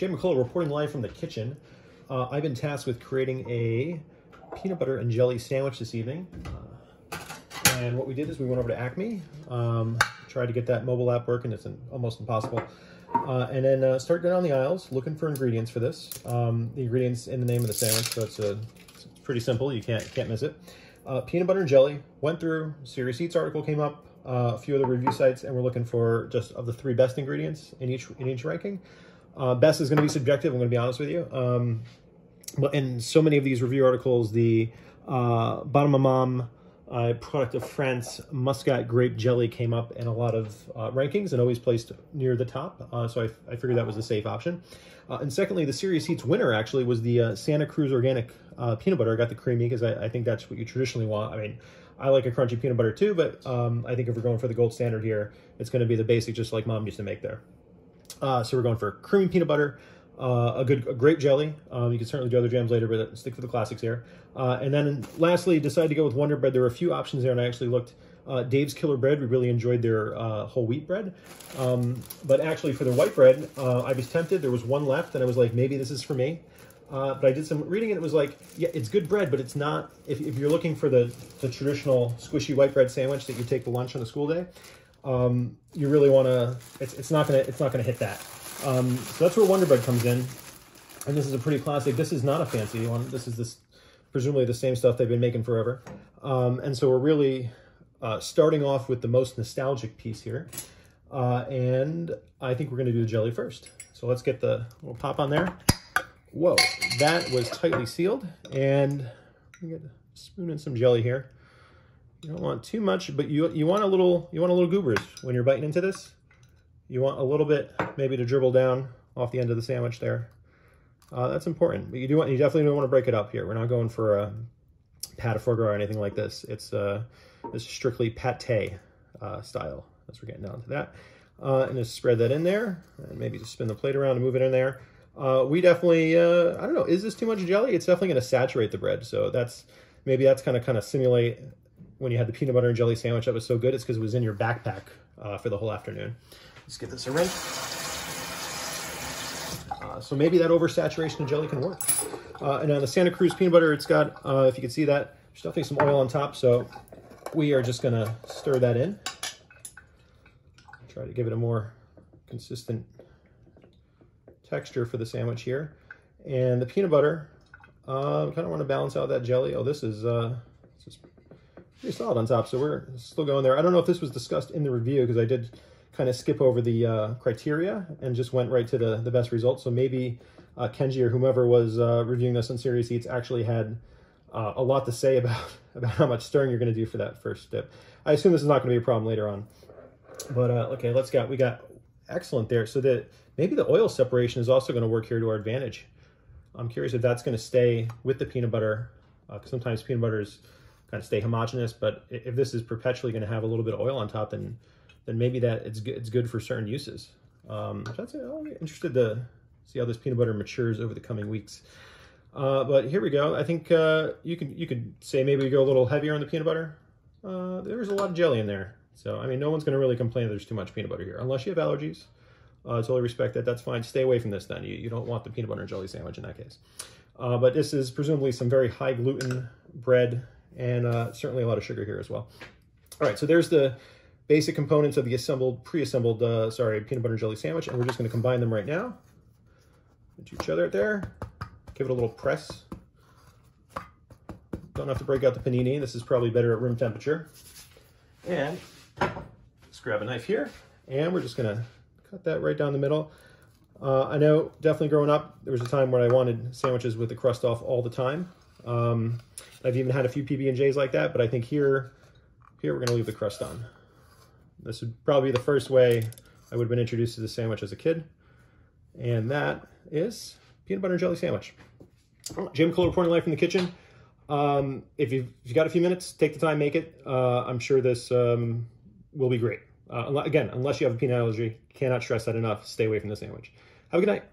Jmikola reporting live from the kitchen. Uh, I've been tasked with creating a peanut butter and jelly sandwich this evening. Uh, and what we did is we went over to Acme, um, tried to get that mobile app working. It's an, almost impossible. Uh, and then uh, start going down the aisles looking for ingredients for this. Um, the ingredients in the name of the sandwich, so it's, a, it's pretty simple. You can't can't miss it. Uh, peanut butter and jelly. Went through. Serious Eats article came up. Uh, a few other review sites, and we're looking for just of the three best ingredients in each in each ranking. Uh, best is going to be subjective. I'm going to be honest with you. Um, but in so many of these review articles, the uh, Bonne uh, product of France Muscat grape jelly came up in a lot of uh, rankings and always placed near the top. Uh, so I, I, figured that was a safe option. Uh, and secondly, the Serious Eats winner actually was the uh, Santa Cruz Organic uh, Peanut Butter. I got the creamy because I, I, think that's what you traditionally want. I mean, I like a crunchy peanut butter too, but um, I think if we're going for the gold standard here, it's going to be the basic just like mom used to make there. So we're going for creamy peanut butter, uh, a good, a great jelly. Um, you can certainly do other jams later, but stick to the classics here. Uh, and then lastly, decided to go with Wonder Bread. There were a few options there, and I actually looked. Uh, Dave's Killer Bread, we really enjoyed their uh, whole wheat bread. Um, but actually, for their white bread, uh, I was tempted. There was one left, and I was like, maybe this is for me. Uh, but I did some reading, and it was like, yeah, it's good bread, but it's not. If, if you're looking for the, the traditional squishy white bread sandwich that you take to lunch on a school day, um, you really want to. It's, it's not gonna it's not gonna hit that. Um, so that's where Wonder Bread comes in. And this is a pretty classic. This is not a fancy one. This is this presumably the same stuff they've been making forever. Um, and so we're really uh, starting off with the most nostalgic piece here. Uh, and I think we're going to do the jelly first. So let's get the little pop on there. Whoa, that was tightly sealed. And get a spoon and some jelly here. You don't want too much, but you you want a little you want a little goobers when you're biting into this. You want a little bit maybe to dribble down off the end of the sandwich there. Uh, that's important, but you do want you definitely don't want to break it up here. We're not going for a pat of foie gras or anything like this. It's uh, this strictly pate uh, style as we're getting down to that. Uh, and just spread that in there, and maybe just spin the plate around and move it in there. Uh, we definitely, uh, I don't know, is this too much jelly? It's definitely going to saturate the bread, so that's maybe that's kind of kind of simulate when you had the peanut butter and jelly sandwich that was so good. It's because it was in your backpack uh, for the whole afternoon. Let's give this a rinse. Uh, so maybe that oversaturation of jelly can work. Uh, and on the Santa Cruz peanut butter, it's got, uh, if you can see that, there's definitely some oil on top. So we are just gonna stir that in. Try to give it a more consistent texture for the sandwich here. And the peanut butter, uh, kind of want to balance out that jelly. Oh, this is, uh, this is pretty solid on top. So we're still going there. I don't know if this was discussed in the review because I did kind of skip over the uh, criteria and just went right to the, the best results. So maybe uh, Kenji or whomever was uh, reviewing this on Serious Eats actually had uh, a lot to say about, about how much stirring you're going to do for that first dip. I assume this is not going to be a problem later on. But uh, okay, let's go. We got excellent there. So that maybe the oil separation is also going to work here to our advantage. I'm curious if that's going to stay with the peanut butter. Because uh, sometimes peanut butters kind of stay homogeneous, but if this is perpetually going to have a little bit of oil on top, then then maybe that it's good, it's good for certain uses. Um, that's I'll be interested to see how this peanut butter matures over the coming weeks. Uh, but here we go. I think uh, you can you could say maybe go a little heavier on the peanut butter. Uh, there's a lot of jelly in there, so I mean no one's going to really complain there's too much peanut butter here, unless you have allergies. Uh, totally respect that. That's fine. Stay away from this then. You, you don't want the peanut butter and jelly sandwich in that case. Uh, but this is presumably some very high gluten bread and uh, certainly a lot of sugar here as well. All right, so there's the basic components of the assembled, pre-assembled, uh, sorry, peanut butter and jelly sandwich, and we're just gonna combine them right now into each other there. Give it a little press. Don't have to break out the panini. This is probably better at room temperature. And let's grab a knife here, and we're just gonna cut that right down the middle. Uh, I know definitely growing up, there was a time where I wanted sandwiches with the crust off all the time. Um, I've even had a few PB&Js like that, but I think here, here we're gonna leave the crust on. This would probably be the first way I would have been introduced to the sandwich as a kid. And that is peanut butter and jelly sandwich. Jmikola reporting live from the kitchen. Um, if, you've, if, you've, got a few minutes, take the time, make it. Uh, I'm sure this um, will be great. Uh, again, unless you have a peanut allergy, cannot stress that enough. Stay away from the sandwich. Have a good night.